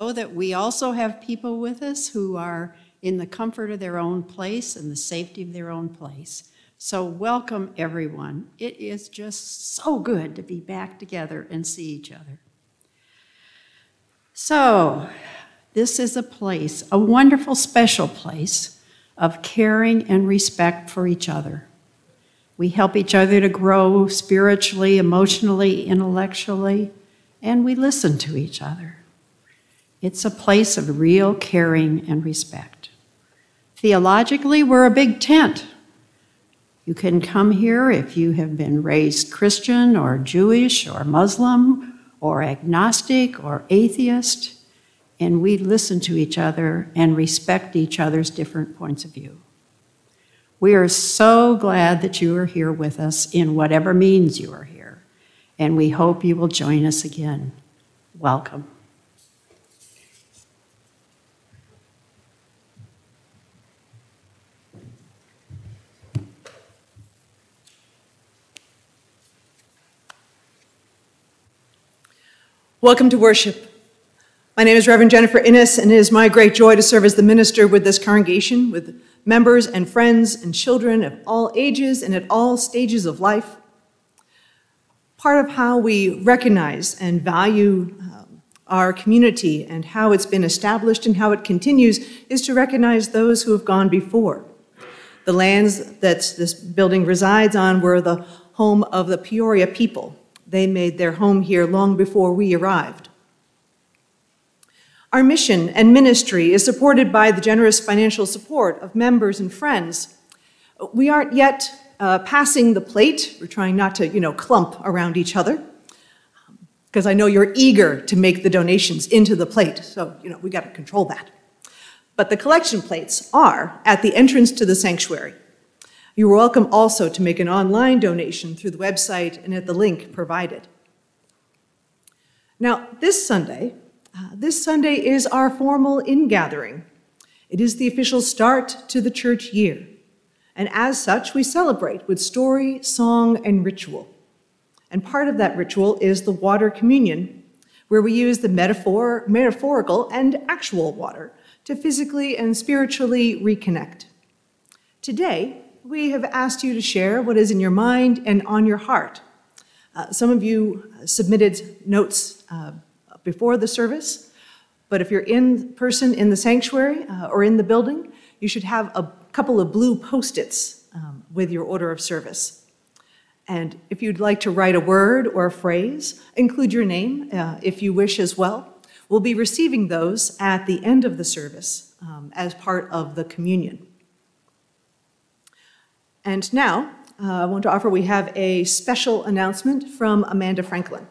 Know that we also have people with us who are in the comfort of their own place and the safety of their own place. So, welcome everyone. It is just so good to be back together and see each other. So, this is a place, a wonderful, special place of caring and respect for each other. We help each other to grow spiritually, emotionally, intellectually, and we listen to each other. It's a place of real caring and respect. Theologically, we're a big tent. You can come here if you have been raised Christian or Jewish or Muslim or agnostic or atheist, and we listen to each other and respect each other's different points of view. We are so glad that you are here with us in whatever means you are here, and we hope you will join us again. Welcome. Welcome to worship. My name is Reverend Jennifer Innis, and it is my great joy to serve as the minister with this congregation, with members and friends and children of all ages and at all stages of life. Part of how we recognize and value um, our community and how it's been established and how it continues is to recognize those who have gone before. The lands that this building resides on were the home of the Peoria people, they made their home here long before we arrived. Our mission and ministry is supported by the generous financial support of members and friends. We aren't yet uh, passing the plate. We're trying not to, you know, clump around each other because I know you're eager to make the donations into the plate. So, you know, we got to control that. But the collection plates are at the entrance to the sanctuary. You are welcome also to make an online donation through the website and at the link provided. Now, this Sunday, uh, this Sunday is our formal ingathering. It is the official start to the church year. And as such, we celebrate with story, song, and ritual. And part of that ritual is the water communion, where we use the metaphor, metaphorical and actual water to physically and spiritually reconnect. Today, we have asked you to share what is in your mind and on your heart. Uh, some of you submitted notes uh, before the service, but if you're in person in the sanctuary uh, or in the building, you should have a couple of blue post-its um, with your order of service. And if you'd like to write a word or a phrase, include your name uh, if you wish as well. We'll be receiving those at the end of the service um, as part of the communion. And now, uh, I want to offer we have a special announcement from Amanda Franklin.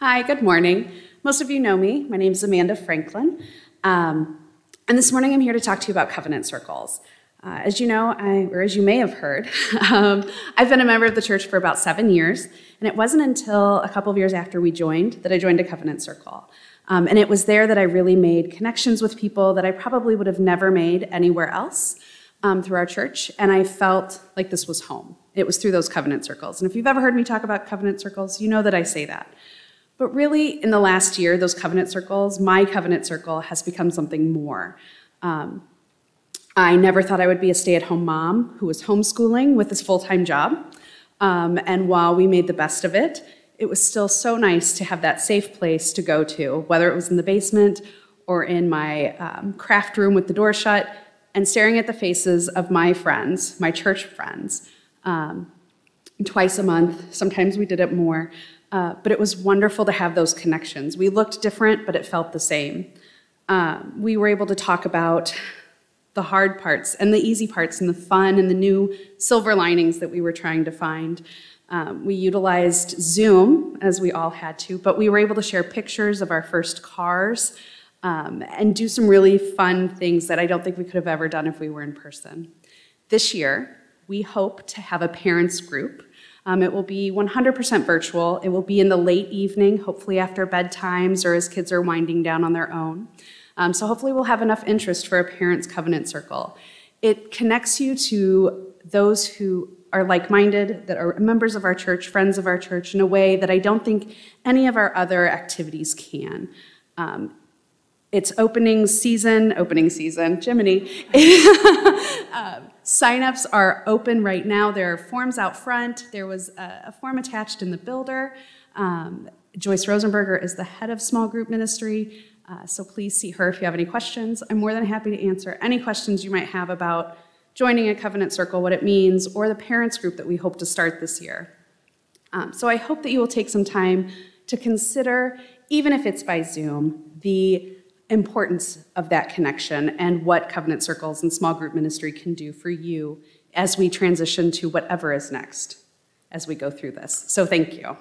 Hi, good morning. Most of you know me. My name is Amanda Franklin. Um, and this morning I'm here to talk to you about covenant circles. Uh, as you know, I, or as you may have heard, um, I've been a member of the church for about seven years, and it wasn't until a couple of years after we joined that I joined a covenant circle. Um, and it was there that I really made connections with people that I probably would have never made anywhere else um, through our church, and I felt like this was home. It was through those covenant circles. And if you've ever heard me talk about covenant circles, you know that I say that. But really, in the last year, those covenant circles, my covenant circle, has become something more. Um, I never thought I would be a stay at home mom who was homeschooling with this full time job. Um, and while we made the best of it, it was still so nice to have that safe place to go to, whether it was in the basement or in my um, craft room with the door shut, and staring at the faces of my friends, my church friends, um, twice a month. Sometimes we did it more. Uh, but it was wonderful to have those connections. We looked different, but it felt the same. Um, we were able to talk about the hard parts and the easy parts and the fun and the new silver linings that we were trying to find. Um, we utilized Zoom, as we all had to, but we were able to share pictures of our first cars um, and do some really fun things that I don't think we could have ever done if we were in person. This year, we hope to have a parents group um, it will be 100% virtual. It will be in the late evening, hopefully after bedtimes or as kids are winding down on their own. Um, so hopefully we'll have enough interest for a Parents Covenant Circle. It connects you to those who are like-minded, that are members of our church, friends of our church, in a way that I don't think any of our other activities can. Um, it's opening season, opening season, Jiminy. um, Signups are open right now. There are forms out front. There was a, a form attached in the builder. Um, Joyce Rosenberger is the head of small group ministry, uh, so please see her if you have any questions. I'm more than happy to answer any questions you might have about joining a covenant circle, what it means, or the parents group that we hope to start this year. Um, so I hope that you will take some time to consider, even if it's by Zoom, the importance of that connection and what covenant circles and small group ministry can do for you as we transition to whatever is next as we go through this. So thank you.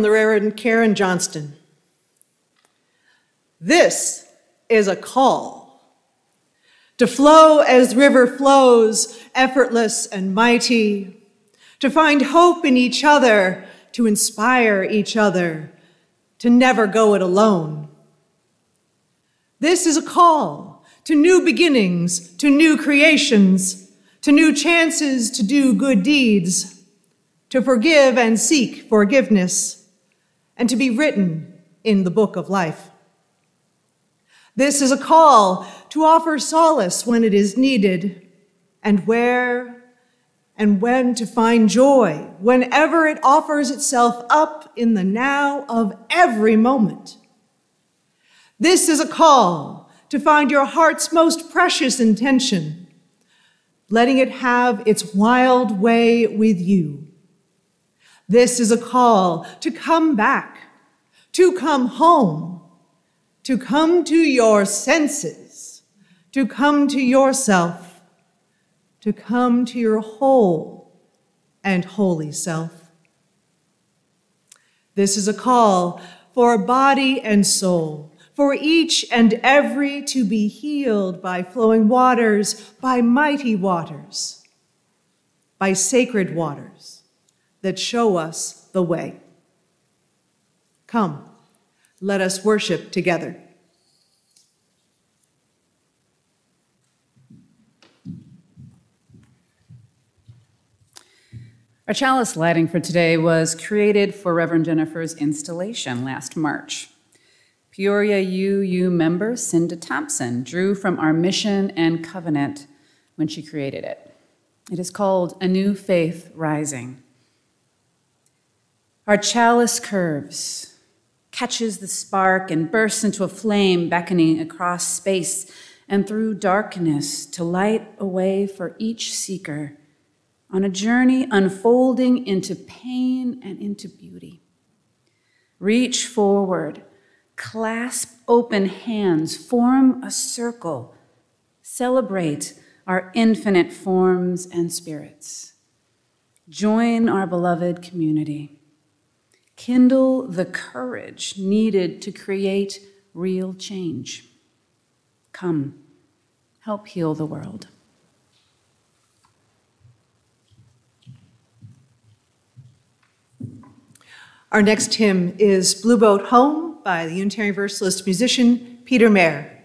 From the Reverend Karen Johnston. This is a call to flow as river flows, effortless and mighty, to find hope in each other, to inspire each other, to never go it alone. This is a call to new beginnings, to new creations, to new chances to do good deeds, to forgive and seek forgiveness, and to be written in the book of life. This is a call to offer solace when it is needed, and where and when to find joy whenever it offers itself up in the now of every moment. This is a call to find your heart's most precious intention, letting it have its wild way with you. This is a call to come back, to come home, to come to your senses, to come to yourself to come to your whole and holy self. This is a call for body and soul, for each and every to be healed by flowing waters, by mighty waters, by sacred waters that show us the way. Come, let us worship together. Our chalice lighting for today was created for Reverend Jennifer's installation last March. Peoria UU member Cinda Thompson drew from our mission and covenant when she created it. It is called A New Faith Rising. Our chalice curves, catches the spark, and bursts into a flame beckoning across space and through darkness to light a way for each seeker on a journey unfolding into pain and into beauty. Reach forward, clasp open hands, form a circle, celebrate our infinite forms and spirits. Join our beloved community. Kindle the courage needed to create real change. Come, help heal the world. Our next hymn is Blue Boat Home by the Unitarian Universalist musician Peter Mayer.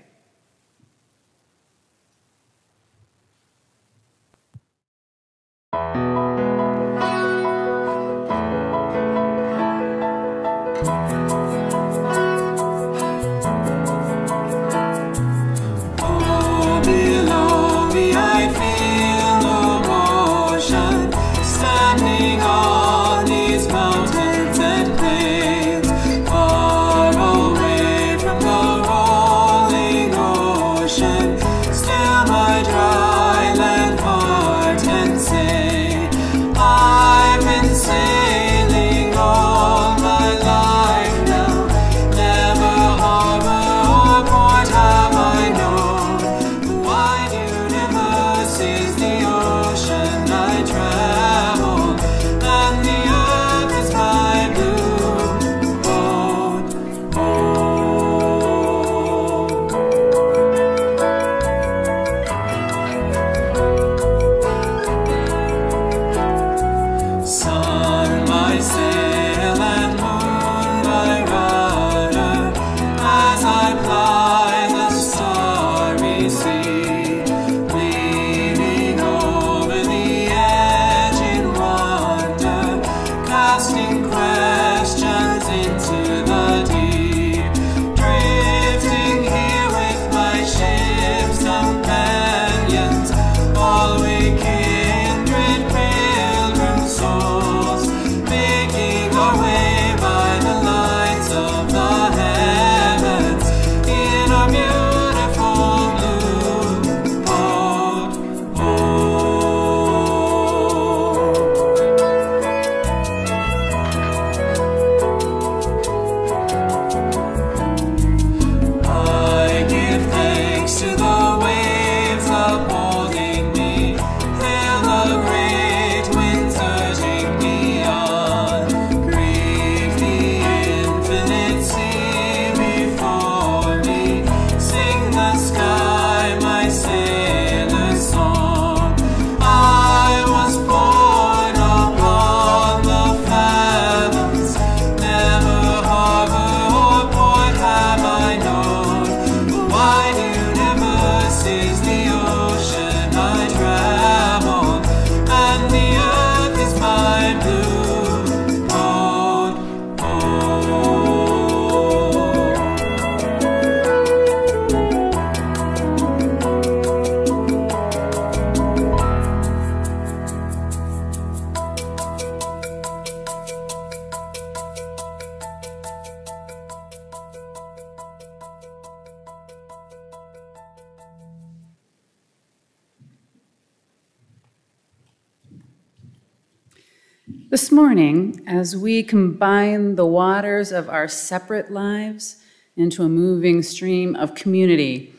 This morning, as we combine the waters of our separate lives into a moving stream of community,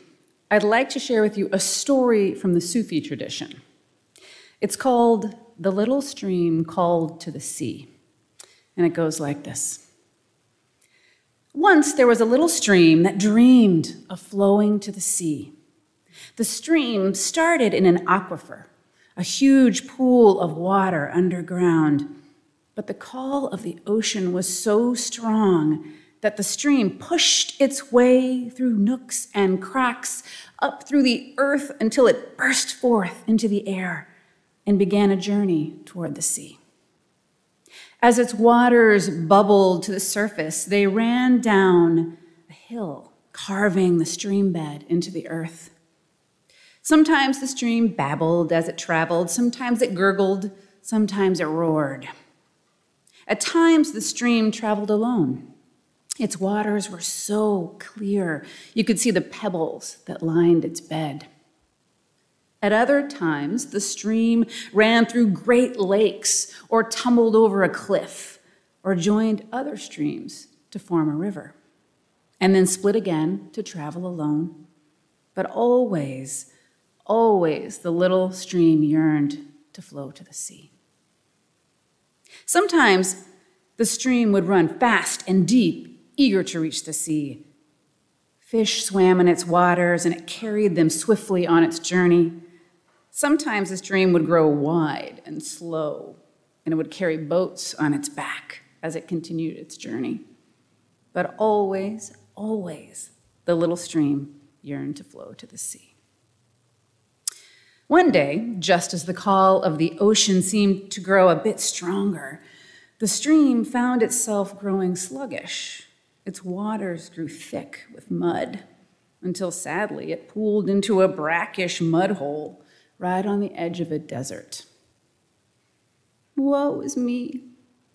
I'd like to share with you a story from the Sufi tradition. It's called The Little Stream Called to the Sea, and it goes like this. Once there was a little stream that dreamed of flowing to the sea. The stream started in an aquifer a huge pool of water underground. But the call of the ocean was so strong that the stream pushed its way through nooks and cracks up through the earth until it burst forth into the air and began a journey toward the sea. As its waters bubbled to the surface, they ran down a hill, carving the stream bed into the earth. Sometimes the stream babbled as it traveled, sometimes it gurgled, sometimes it roared. At times, the stream traveled alone. Its waters were so clear, you could see the pebbles that lined its bed. At other times, the stream ran through great lakes or tumbled over a cliff or joined other streams to form a river, and then split again to travel alone. But always, Always the little stream yearned to flow to the sea. Sometimes the stream would run fast and deep, eager to reach the sea. Fish swam in its waters and it carried them swiftly on its journey. Sometimes the stream would grow wide and slow, and it would carry boats on its back as it continued its journey. But always, always, the little stream yearned to flow to the sea. One day, just as the call of the ocean seemed to grow a bit stronger, the stream found itself growing sluggish. Its waters grew thick with mud until sadly it pooled into a brackish mud hole right on the edge of a desert. Woe is me,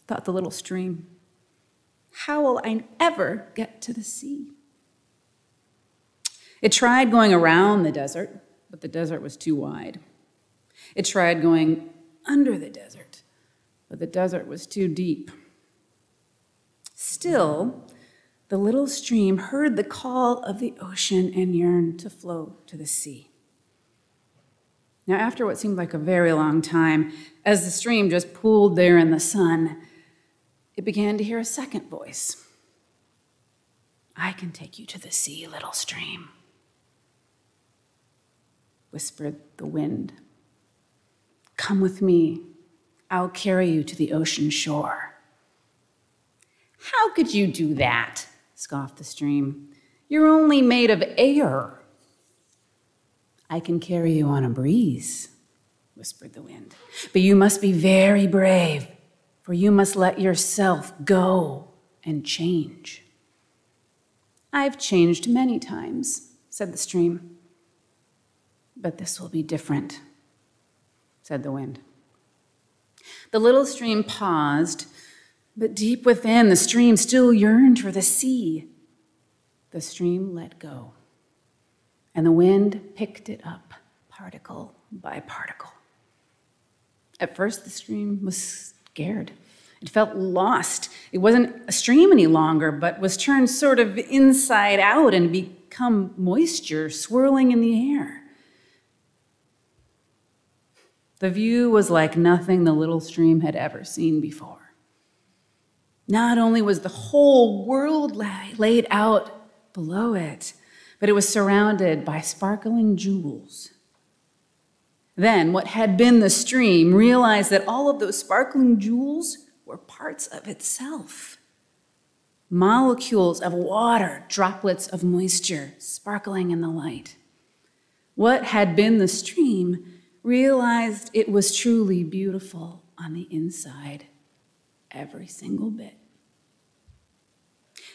thought the little stream. How will I ever get to the sea? It tried going around the desert, but the desert was too wide. It tried going under the desert, but the desert was too deep. Still, the little stream heard the call of the ocean and yearned to flow to the sea. Now, after what seemed like a very long time, as the stream just pooled there in the sun, it began to hear a second voice I can take you to the sea, little stream whispered the wind. Come with me. I'll carry you to the ocean shore. How could you do that? scoffed the stream. You're only made of air. I can carry you on a breeze, whispered the wind. But you must be very brave, for you must let yourself go and change. I've changed many times, said the stream. But this will be different, said the wind. The little stream paused, but deep within, the stream still yearned for the sea. The stream let go, and the wind picked it up particle by particle. At first, the stream was scared. It felt lost. It wasn't a stream any longer, but was turned sort of inside out and become moisture swirling in the air. The view was like nothing the little stream had ever seen before. Not only was the whole world laid out below it, but it was surrounded by sparkling jewels. Then, what had been the stream realized that all of those sparkling jewels were parts of itself. Molecules of water, droplets of moisture, sparkling in the light. What had been the stream realized it was truly beautiful on the inside, every single bit.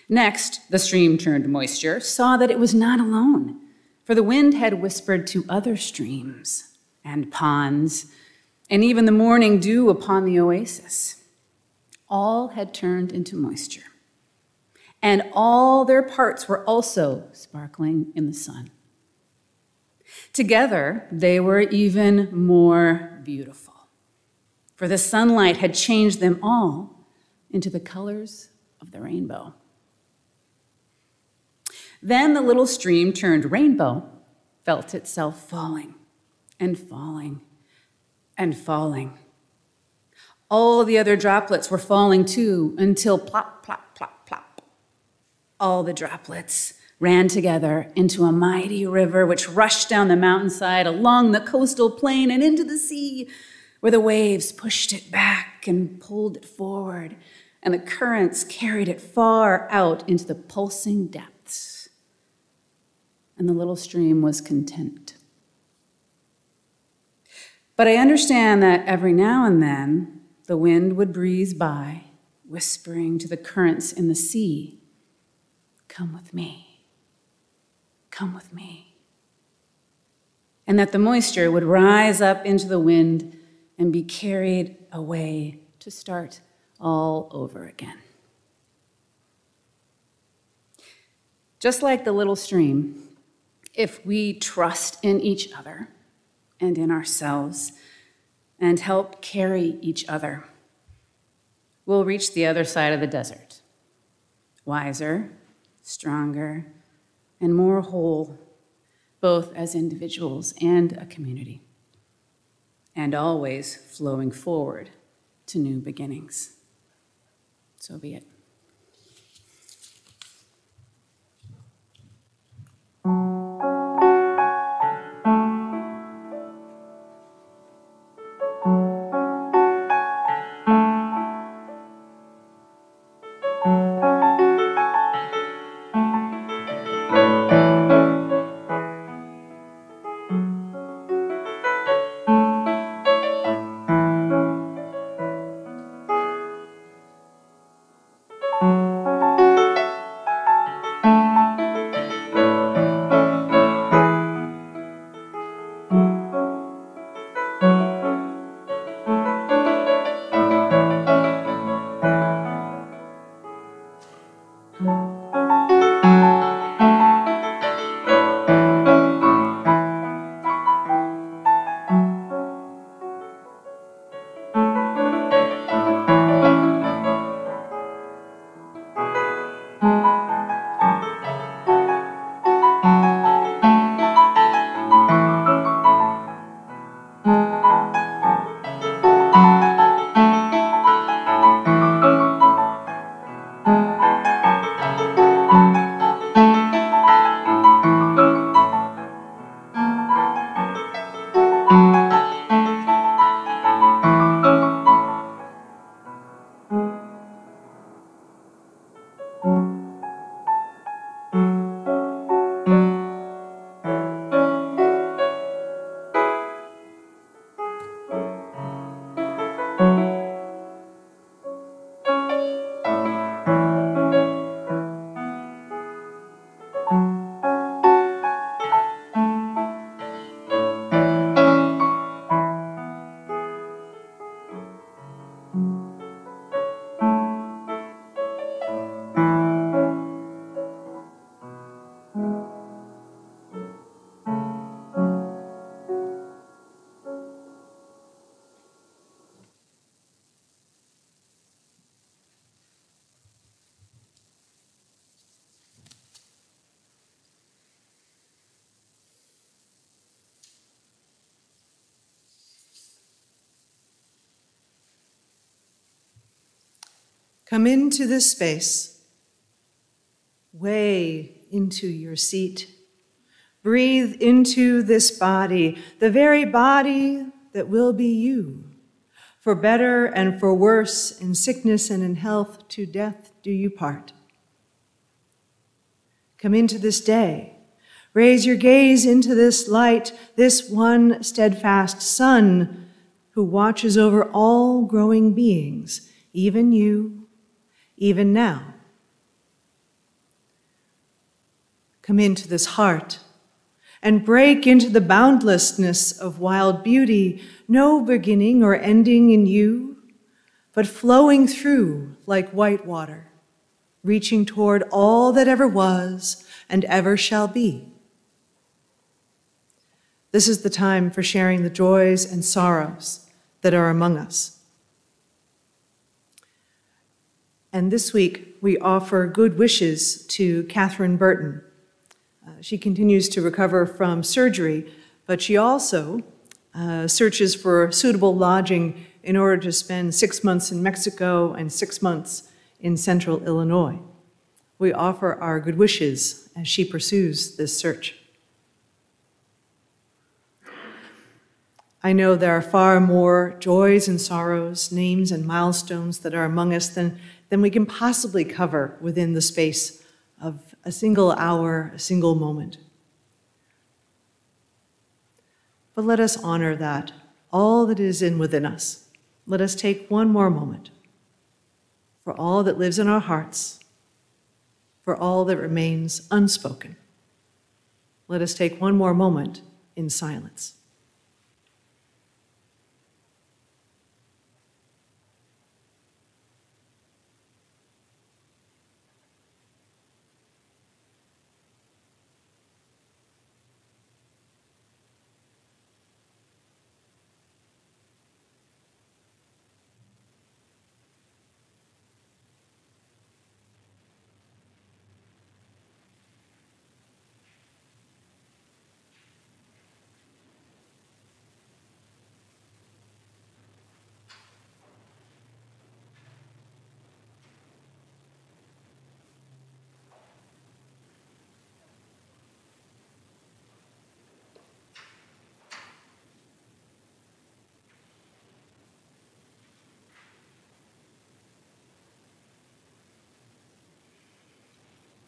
Next, the stream turned moisture, saw that it was not alone, for the wind had whispered to other streams and ponds, and even the morning dew upon the oasis. All had turned into moisture, and all their parts were also sparkling in the sun. Together, they were even more beautiful. for the sunlight had changed them all into the colors of the rainbow. Then the little stream turned rainbow, felt itself falling and falling and falling. All the other droplets were falling too until plop, plop, plop, plop. All the droplets ran together into a mighty river which rushed down the mountainside, along the coastal plain, and into the sea, where the waves pushed it back and pulled it forward, and the currents carried it far out into the pulsing depths. And the little stream was content. But I understand that every now and then the wind would breeze by, whispering to the currents in the sea, Come with me, come with me. And that the moisture would rise up into the wind and be carried away to start all over again. Just like the little stream, if we trust in each other and in ourselves and help carry each other, we'll reach the other side of the desert, wiser, stronger, and more whole, both as individuals and a community, and always flowing forward to new beginnings. So be it. Come into this space, way into your seat. Breathe into this body, the very body that will be you. For better and for worse, in sickness and in health, to death do you part. Come into this day. Raise your gaze into this light, this one steadfast sun who watches over all growing beings, even you even now. Come into this heart and break into the boundlessness of wild beauty, no beginning or ending in you, but flowing through like white water, reaching toward all that ever was and ever shall be. This is the time for sharing the joys and sorrows that are among us. And this week, we offer good wishes to Catherine Burton. Uh, she continues to recover from surgery, but she also uh, searches for suitable lodging in order to spend six months in Mexico and six months in central Illinois. We offer our good wishes as she pursues this search. I know there are far more joys and sorrows, names and milestones that are among us than, than we can possibly cover within the space of a single hour, a single moment. But let us honor that, all that is in within us. Let us take one more moment for all that lives in our hearts, for all that remains unspoken. Let us take one more moment in silence.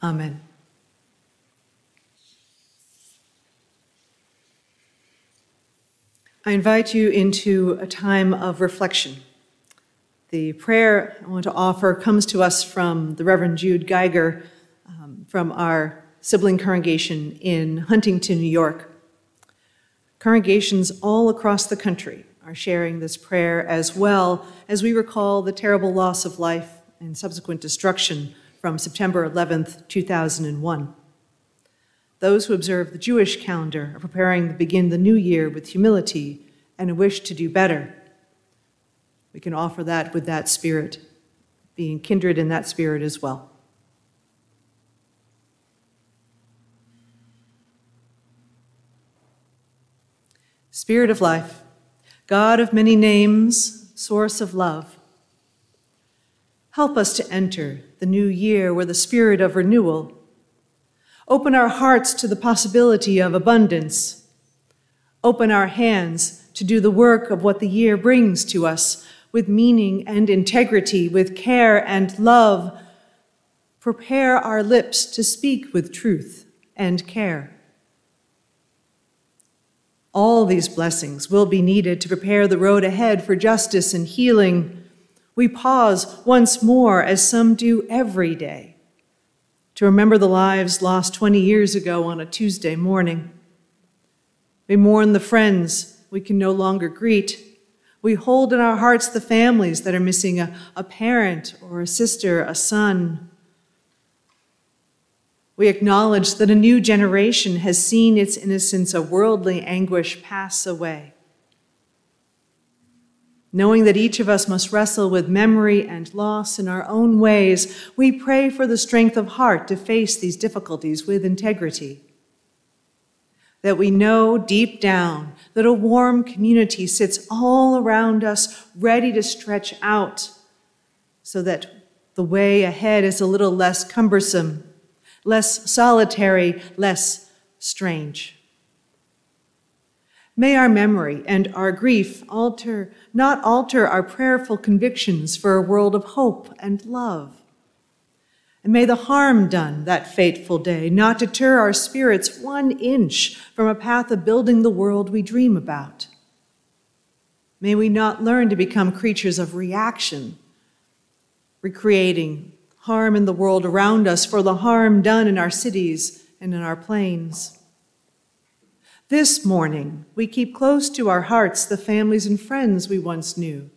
Amen. I invite you into a time of reflection. The prayer I want to offer comes to us from the Reverend Jude Geiger um, from our sibling congregation in Huntington, New York. Congregations all across the country are sharing this prayer as well as we recall the terrible loss of life and subsequent destruction from September 11th, 2001. Those who observe the Jewish calendar are preparing to begin the new year with humility and a wish to do better. We can offer that with that spirit, being kindred in that spirit as well. Spirit of life, God of many names, source of love, help us to enter the new year with a spirit of renewal. Open our hearts to the possibility of abundance. Open our hands to do the work of what the year brings to us with meaning and integrity, with care and love. Prepare our lips to speak with truth and care. All these blessings will be needed to prepare the road ahead for justice and healing we pause once more, as some do every day, to remember the lives lost 20 years ago on a Tuesday morning. We mourn the friends we can no longer greet. We hold in our hearts the families that are missing a, a parent or a sister, a son. We acknowledge that a new generation has seen its innocence of worldly anguish pass away. Knowing that each of us must wrestle with memory and loss in our own ways, we pray for the strength of heart to face these difficulties with integrity. That we know deep down that a warm community sits all around us, ready to stretch out, so that the way ahead is a little less cumbersome, less solitary, less strange. May our memory and our grief alter, not alter our prayerful convictions for a world of hope and love. And may the harm done that fateful day not deter our spirits one inch from a path of building the world we dream about. May we not learn to become creatures of reaction, recreating harm in the world around us for the harm done in our cities and in our plains. This morning, we keep close to our hearts the families and friends we once knew.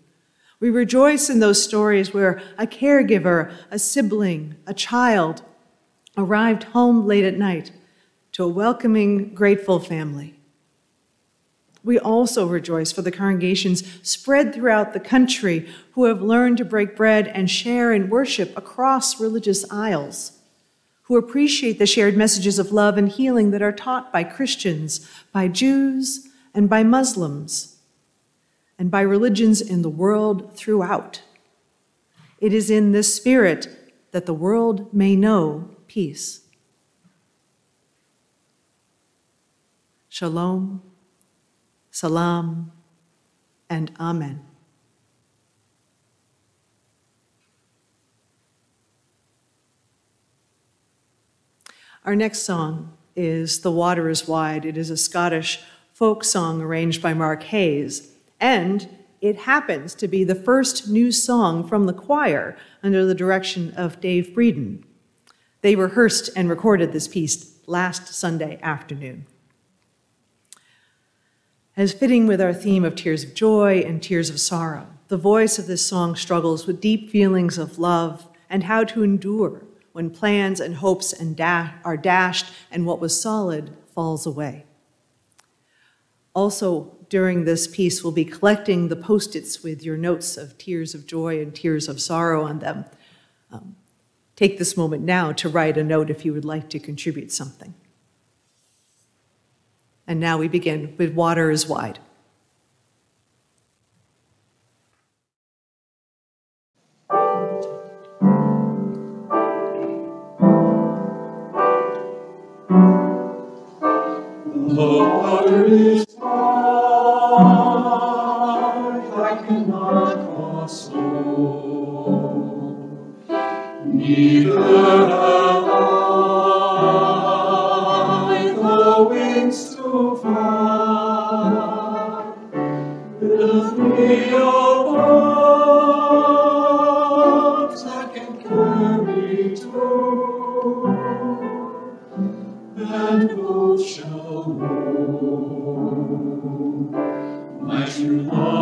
We rejoice in those stories where a caregiver, a sibling, a child arrived home late at night to a welcoming, grateful family. We also rejoice for the congregations spread throughout the country who have learned to break bread and share in worship across religious aisles, who appreciate the shared messages of love and healing that are taught by Christians, by Jews, and by Muslims, and by religions in the world throughout. It is in this spirit that the world may know peace. Shalom, Salam, and Amen. Our next song is The Water is Wide. It is a Scottish folk song arranged by Mark Hayes, and it happens to be the first new song from the choir under the direction of Dave Breeden. They rehearsed and recorded this piece last Sunday afternoon. As fitting with our theme of tears of joy and tears of sorrow, the voice of this song struggles with deep feelings of love and how to endure when plans and hopes and da- are dashed and what was solid falls away. Also, during this piece, we'll be collecting the post its with your notes of tears of joy and tears of sorrow on them. Um, take this moment now to write a note if you would like to contribute something. And now we begin with Water is Wide. Water is wide, I cannot cross over. Neither have I the wings to fly. With three arms I can carry two my true love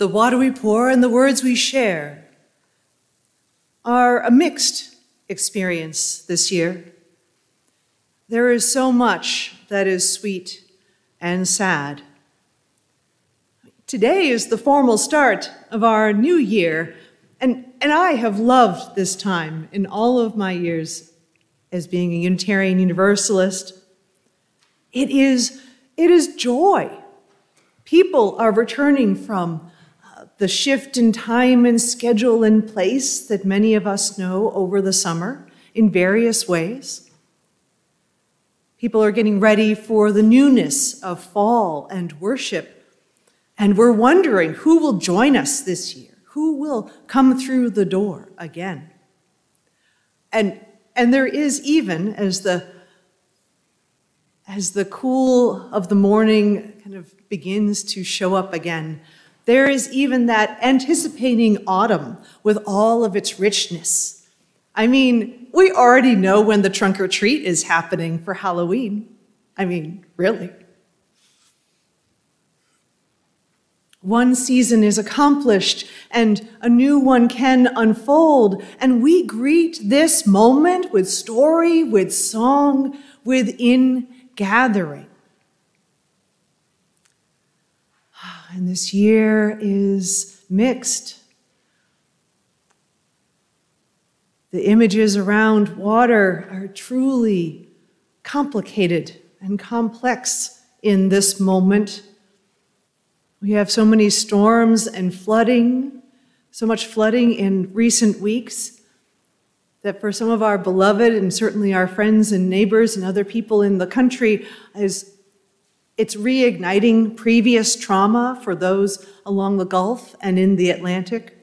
The water we pour and the words we share are a mixed experience this year. There is so much that is sweet and sad. Today is the formal start of our new year, and, and I have loved this time in all of my years as being a Unitarian Universalist. It is, it is joy. People are returning from the shift in time and schedule and place that many of us know over the summer in various ways. People are getting ready for the newness of fall and worship. And we're wondering who will join us this year? Who will come through the door again? And, and there is even, as the, as the cool of the morning kind of begins to show up again, there is even that anticipating autumn with all of its richness. I mean, we already know when the trunk or treat is happening for Halloween. I mean, really. One season is accomplished and a new one can unfold, and we greet this moment with story, with song, with in gathering. And this year is mixed. The images around water are truly complicated and complex in this moment. We have so many storms and flooding, so much flooding in recent weeks that for some of our beloved and certainly our friends and neighbors and other people in the country is it's reigniting previous trauma for those along the Gulf and in the Atlantic.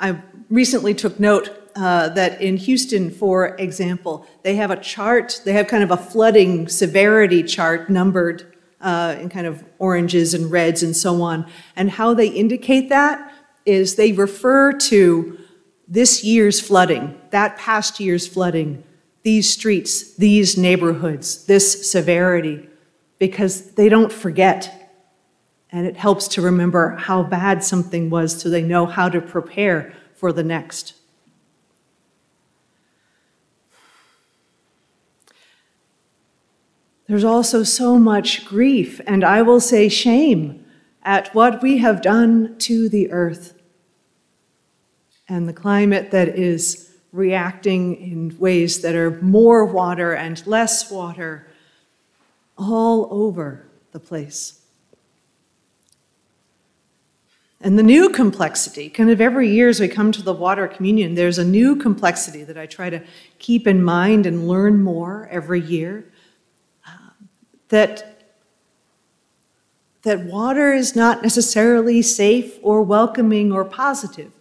I recently took note uh, that in Houston, for example, they have a chart, they have kind of a flooding severity chart numbered uh, in kind of oranges and reds and so on. And how they indicate that is they refer to this year's flooding, that past year's flooding, these streets, these neighborhoods, this severity, because they don't forget. And it helps to remember how bad something was so they know how to prepare for the next. There's also so much grief, and I will say shame, at what we have done to the earth and the climate that is reacting in ways that are more water and less water all over the place. And the new complexity, kind of every year as we come to the water communion, there's a new complexity that I try to keep in mind and learn more every year. Uh, that, that water is not necessarily safe or welcoming or positive.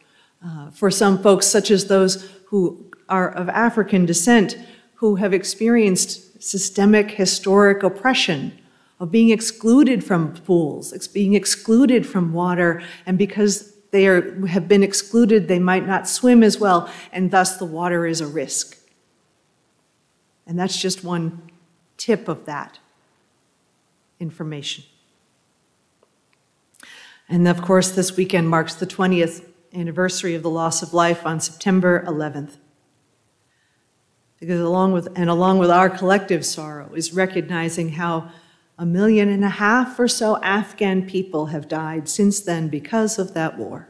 Uh, for some folks, such as those who are of African descent who have experienced systemic historic oppression of being excluded from pools, being excluded from water, and because they are, have been excluded, they might not swim as well, and thus the water is a risk. And that's just one tip of that information. And of course, this weekend marks the 20th anniversary of the loss of life on September 11th. Because along with, and along with our collective sorrow is recognizing how a million and a half or so Afghan people have died since then because of that war.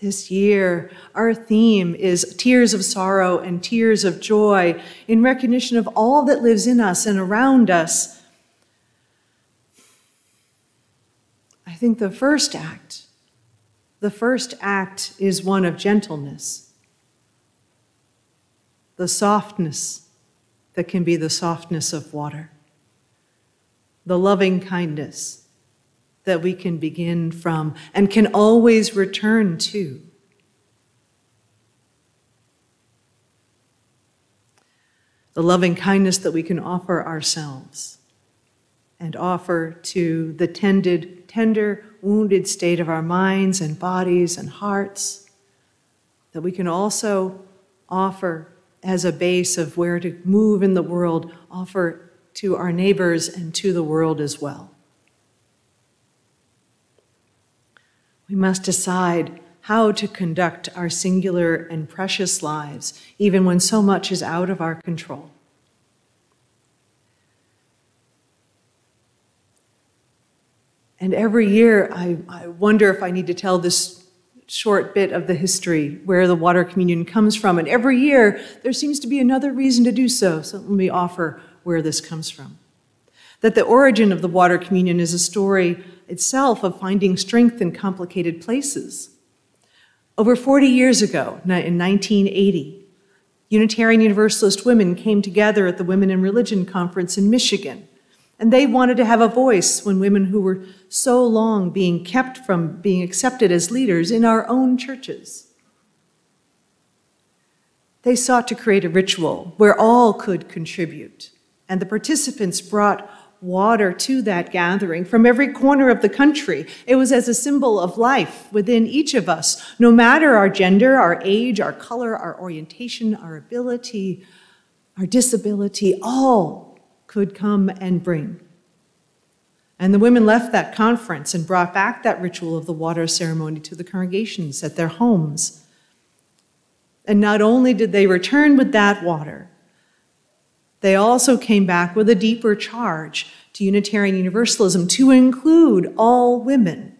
This year, our theme is tears of sorrow and tears of joy in recognition of all that lives in us and around us. I think the first act, the first act is one of gentleness, the softness that can be the softness of water, the loving kindness that we can begin from and can always return to. The loving kindness that we can offer ourselves and offer to the tended, tender, wounded state of our minds and bodies and hearts, that we can also offer as a base of where to move in the world, offer to our neighbors and to the world as well. We must decide how to conduct our singular and precious lives, even when so much is out of our control. And every year, I, I, wonder if I need to tell this short bit of the history where the water communion comes from. And every year, there seems to be another reason to do so. So let me offer where this comes from. That the origin of the water communion is a story itself of finding strength in complicated places. Over 40 years ago, in 1980, Unitarian Universalist women came together at the Women in Religion Conference in Michigan, and they wanted to have a voice when women who were so long being kept from being accepted as leaders in our own churches. They sought to create a ritual where all could contribute, and the participants brought water to that gathering from every corner of the country. It was as a symbol of life within each of us, no matter our gender, our age, our color, our orientation, our ability, our disability, all could come and bring. And the women left that conference and brought back that ritual of the water ceremony to the congregations at their homes. And not only did they return with that water, they also came back with a deeper charge to Unitarian Universalism to include all women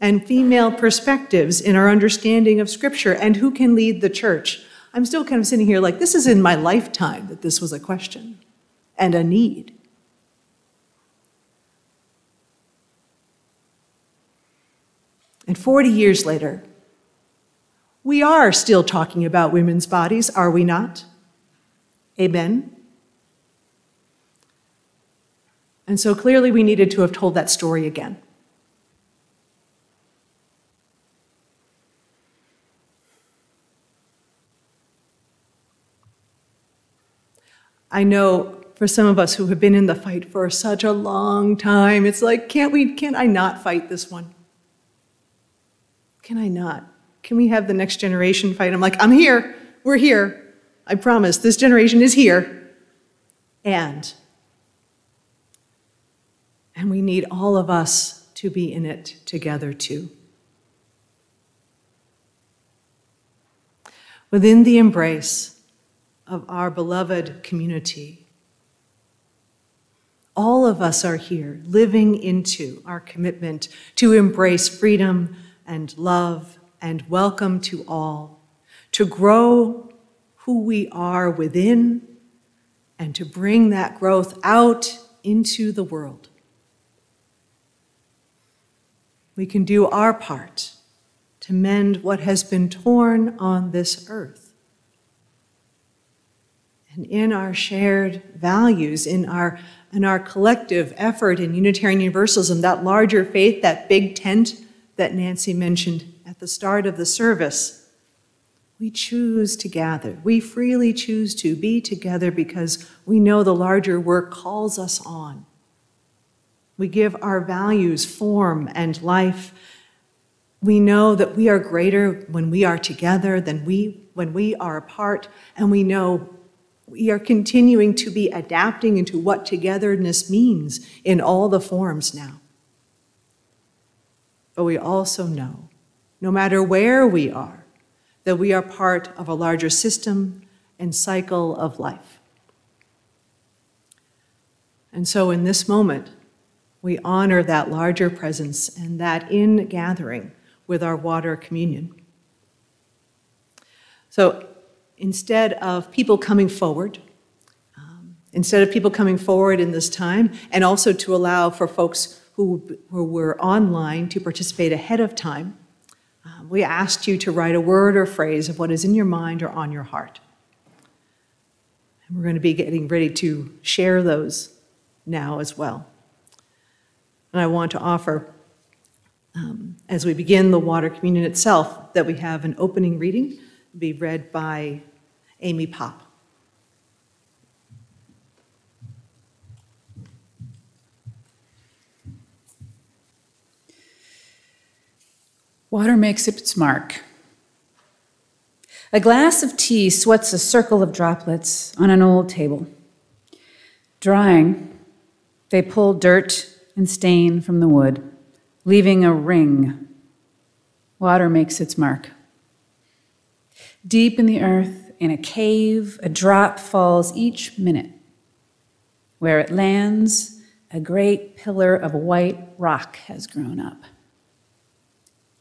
and female perspectives in our understanding of Scripture and who can lead the church. I'm still kind of sitting here like this is in my lifetime that this was a question and a need. And 40 years later, we are still talking about women's bodies, are we not? Amen? And so clearly we needed to have told that story again. I know for some of us who have been in the fight for such a long time, it's like, can't we, can't I not fight this one? Can I not? Can we have the next generation fight? I'm like, I'm here. We're here. I promise, this generation is here. And, and we need all of us to be in it together too. Within the embrace of our beloved community, all of us are here living into our commitment to embrace freedom and love and welcome to all, to grow who we are within and to bring that growth out into the world. We can do our part to mend what has been torn on this earth. And in our shared values, in our, in our collective effort in Unitarian Universalism, that larger faith, that big tent that Nancy mentioned at the start of the service, we choose to gather. We freely choose to be together because we know the larger work calls us on. We give our values form and life. We know that we are greater when we are together than we when we are apart, and we know we are continuing to be adapting into what togetherness means in all the forms now. But we also know, no matter where we are, that we are part of a larger system and cycle of life. And so in this moment, we honor that larger presence and that in gathering, with our water communion. So instead of people coming forward, um, instead of people coming forward in this time, and also to allow for folks who, who were online to participate ahead of time, um, we asked you to write a word or phrase of what is in your mind or on your heart. And we're going to be getting ready to share those now as well. And I want to offer, um, as we begin the water communion itself, that we have an opening reading be read by Amy Popp. Water makes its mark. A glass of tea sweats a circle of droplets on an old table. Drying, they pull dirt and stain from the wood, leaving a ring. Water makes its mark. Deep in the earth, in a cave, a drop falls each minute. Where it lands, a great pillar of white rock has grown up.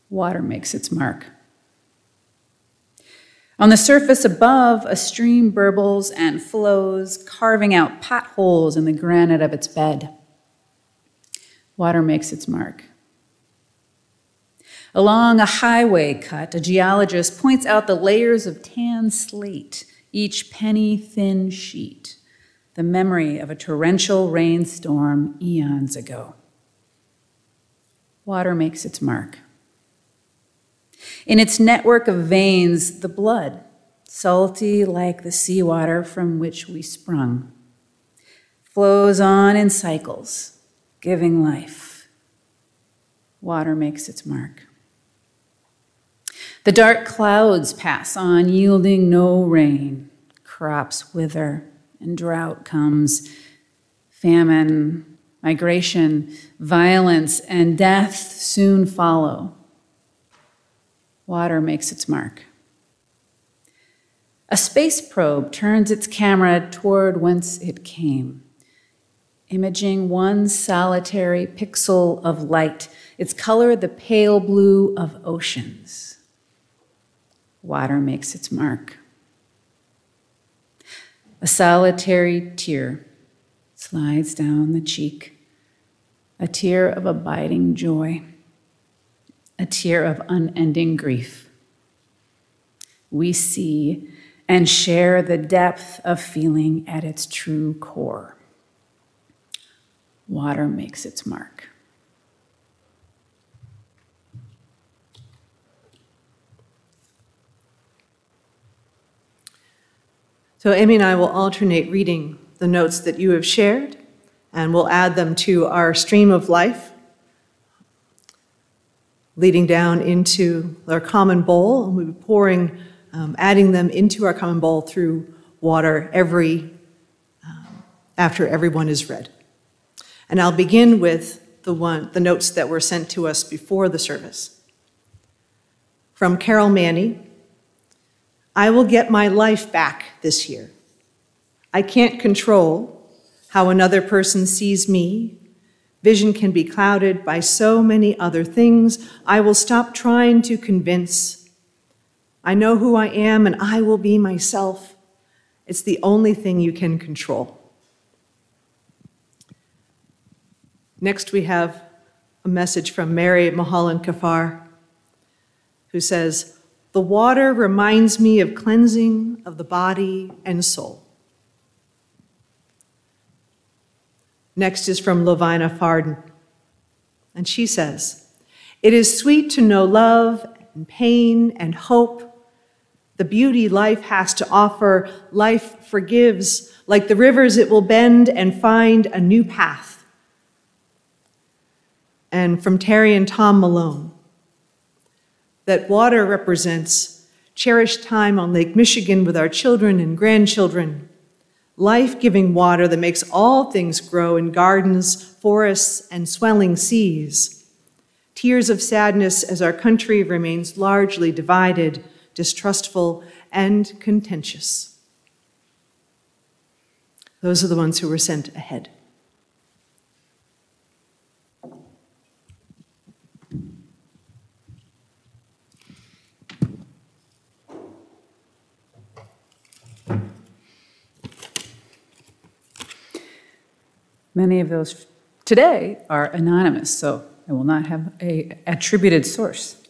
Water makes its mark. On the surface above, a stream burbles and flows, carving out potholes in the granite of its bed. Water makes its mark. Along a highway cut, a geologist points out the layers of tan slate, each penny thin sheet, the memory of a torrential rainstorm eons ago. Water makes its mark. In its network of veins, the blood, salty like the seawater from which we sprung, flows on in cycles, giving life. Water makes its mark. The dark clouds pass on, yielding no rain. Crops wither, and drought comes. Famine, migration, violence, and death soon follow water makes its mark. A space probe turns its camera toward whence it came, imaging one solitary pixel of light, its color the pale blue of oceans. Water makes its mark. A solitary tear slides down the cheek, a tear of abiding joy a tear of unending grief. We see and share the depth of feeling at its true core. Water makes its mark. So, Amy and I will alternate reading the notes that you have shared, and we'll add them to our stream of life leading down into our common bowl, and we'll be pouring, um, adding them into our common bowl through water every, um, after everyone is read. And I'll begin with the, one, the notes that were sent to us before the service. From Carol Manny, I will get my life back this year. I can't control how another person sees me Vision can be clouded by so many other things. I will stop trying to convince. I know who I am and I will be myself. It's the only thing you can control. Next, we have a message from Mary Mulholland Kafar, who says, The water reminds me of cleansing of the body and soul. Next is from Lovina Farden. And she says, It is sweet to know love and pain and hope. The beauty life has to offer, life forgives. Like the rivers, it will bend and find a new path. And from Terry and Tom Malone, that water represents cherished time on Lake Michigan with our children and grandchildren life giving water that makes all things grow in gardens, forests, and swelling seas. Tears of sadness as our country remains largely divided, distrustful, and contentious. Those are the ones who were sent ahead. Many of those today are anonymous, so I will not have a attributed source.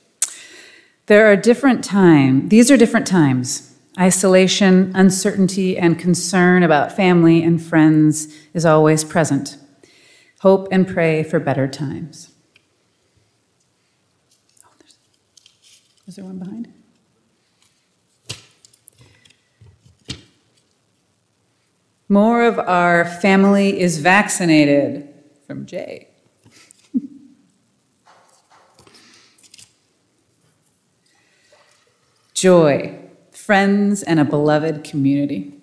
There are different time. These are different times. Isolation, uncertainty, and concern about family and friends is always present. Hope and pray for better times. Oh, there's, is there one behind? More of our family is vaccinated from Jay. Joy, friends, and a beloved community.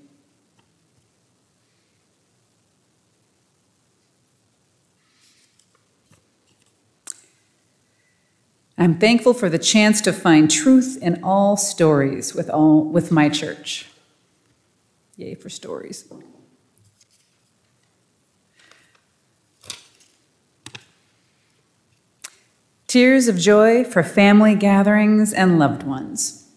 I'm thankful for the chance to find truth in all stories with, all, with my church. Yay for stories. Tears of joy for family gatherings and loved ones.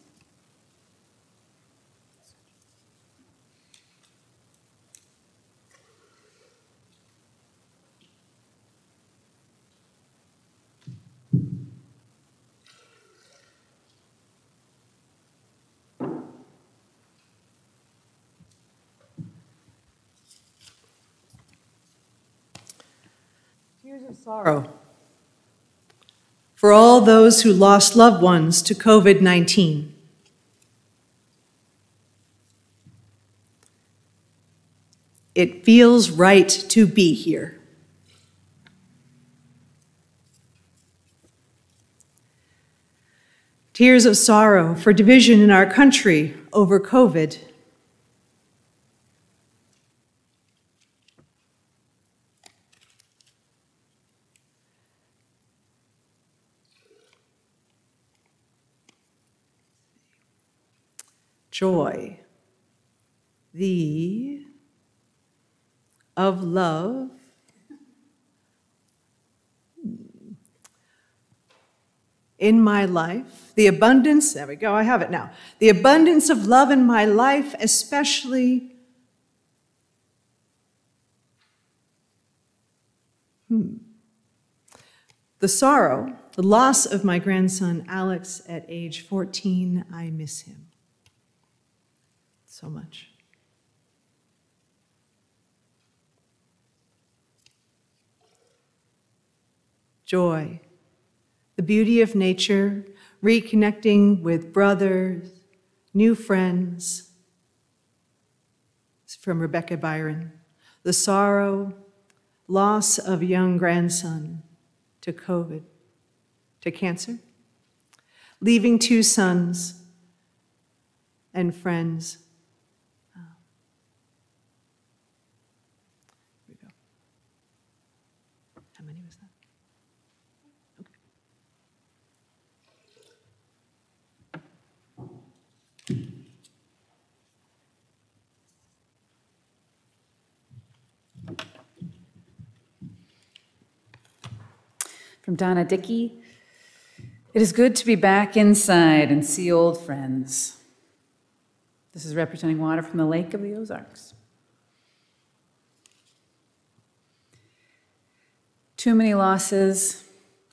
Tears of sorrow for all those who lost loved ones to COVID 19. It feels right to be here. Tears of sorrow for division in our country over COVID. Joy, the of love. In my life, the abundance, there we go, I have it now. The abundance of love in my life, especially Hmm. The sorrow, the loss of my grandson Alex at age 14, I miss him so much. Joy, the beauty of nature, reconnecting with brothers, new friends. It's from Rebecca Byron. The sorrow, loss of young grandson to COVID, to cancer, leaving two sons and friends From Donna Dickey It is good to be back inside and see old friends. This is representing water from the Lake of the Ozarks. Too many losses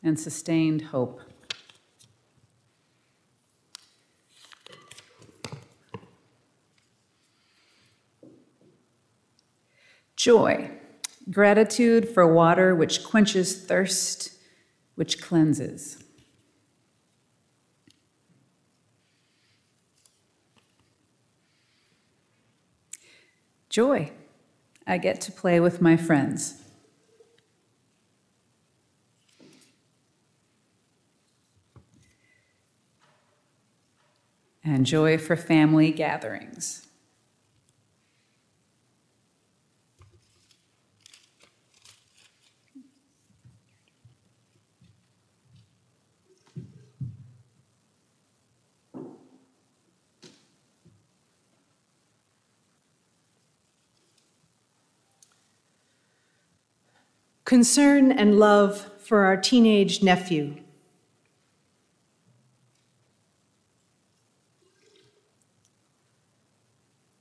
and sustained hope. Joy, gratitude for water which quenches thirst which cleanses. Joy. I get to play with my friends. And joy for family gatherings. concern and love for our teenage nephew.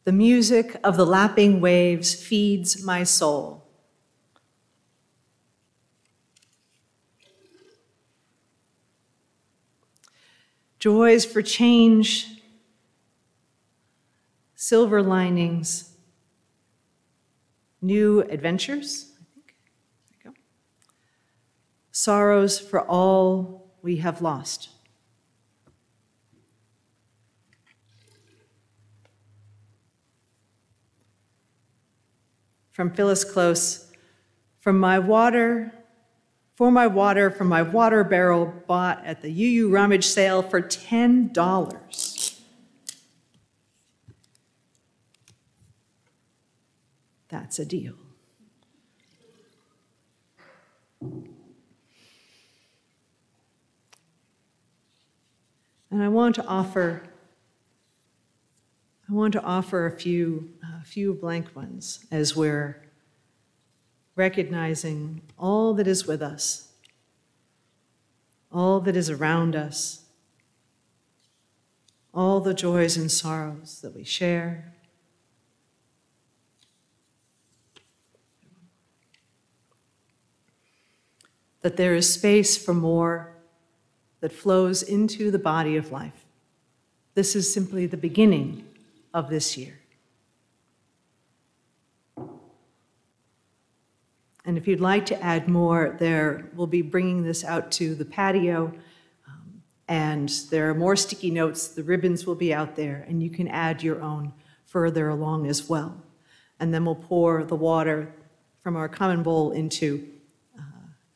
The music of the lapping waves feeds my soul. Joys for change, silver linings, new adventures. Sorrows for all we have lost. From Phyllis Close, from my water, for my water, from my water barrel bought at the UU rummage sale for $10. That's a deal. And I want to offer I want to offer a few a few blank ones as we're recognizing all that is with us, all that is around us, all the joys and sorrows that we share. That there is space for more that flows into the body of life. This is simply the beginning of this year. And if you'd like to add more, there we'll be bringing this out to the patio. Um, and there are more sticky notes. The ribbons will be out there, and you can add your own further along as well. And then we'll pour the water from our common bowl into,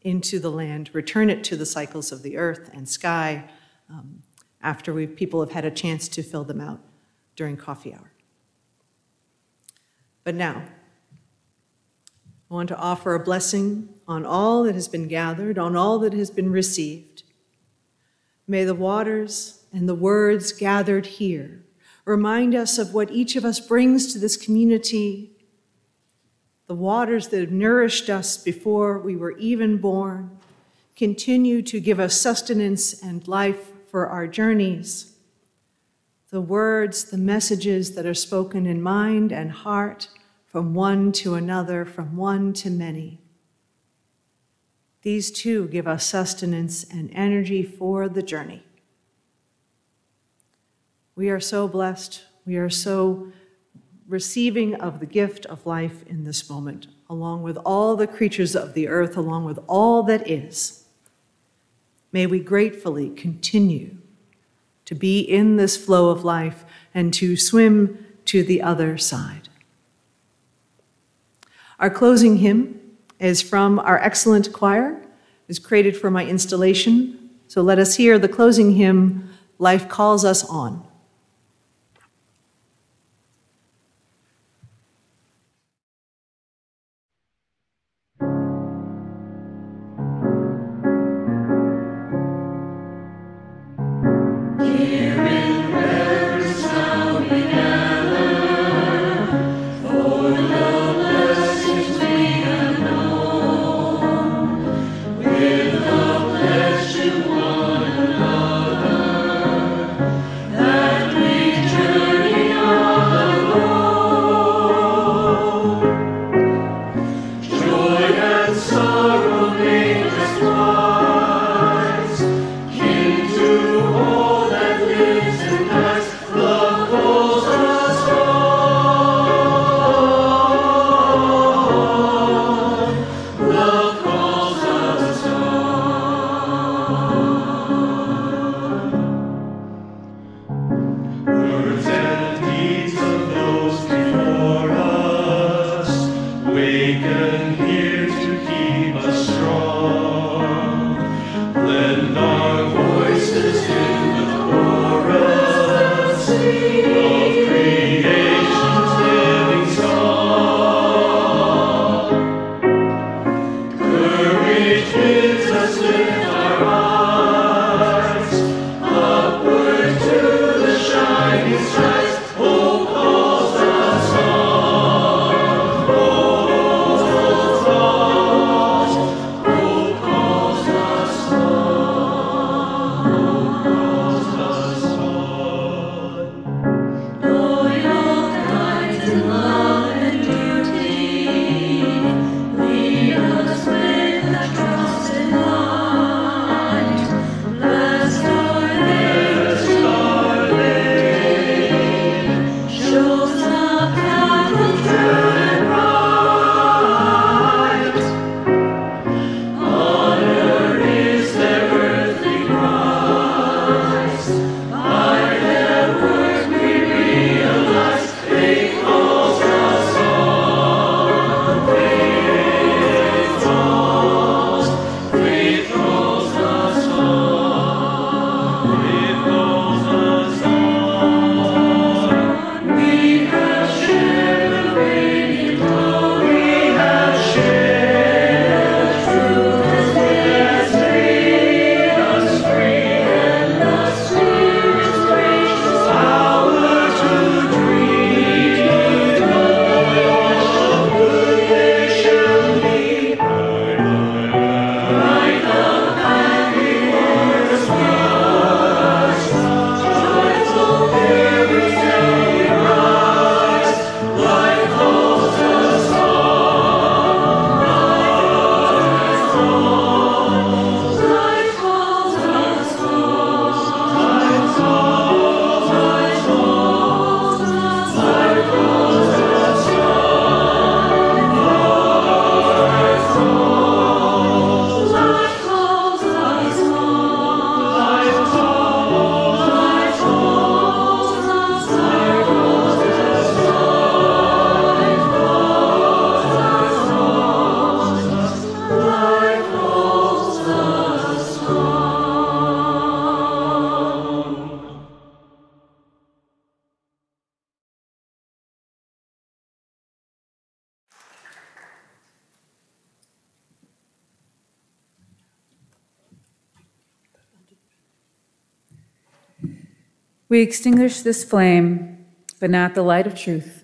into the land, return it to the cycles of the earth and sky um, after we, people have had a chance to fill them out during coffee hour. But now, I want to offer a blessing on all that has been gathered, on all that has been received. May the waters and the words gathered here remind us of what each of us brings to this community, the waters that have nourished us before we were even born, continue to give us sustenance and life for our journeys. The words, the messages that are spoken in mind and heart from one to another, from one to many. These too give us sustenance and energy for the journey. We are so blessed. We are so receiving of the gift of life in this moment, along with all the creatures of the earth, along with all that is. May we gratefully continue to be in this flow of life and to swim to the other side. Our closing hymn is from our excellent choir, is created for my installation. So let us hear the closing hymn, Life Calls Us On. We extinguish this flame, but not the light of truth,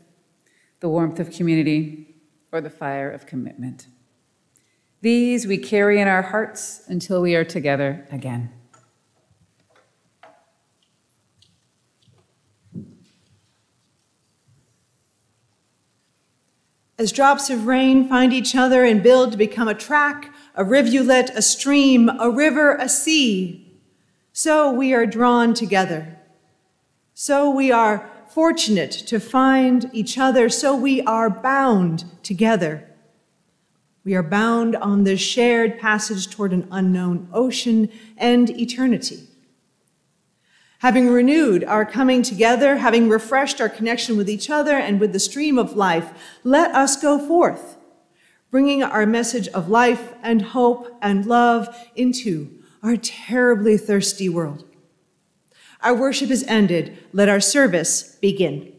the warmth of community, or the fire of commitment. These we carry in our hearts until we are together again. As drops of rain find each other and build to become a track, a rivulet, a stream, a river, a sea, so we are drawn together. So we are fortunate to find each other, so we are bound together. We are bound on this shared passage toward an unknown ocean and eternity. Having renewed our coming together, having refreshed our connection with each other and with the stream of life, let us go forth, bringing our message of life and hope and love into our terribly thirsty world. Our worship is ended. Let our service begin.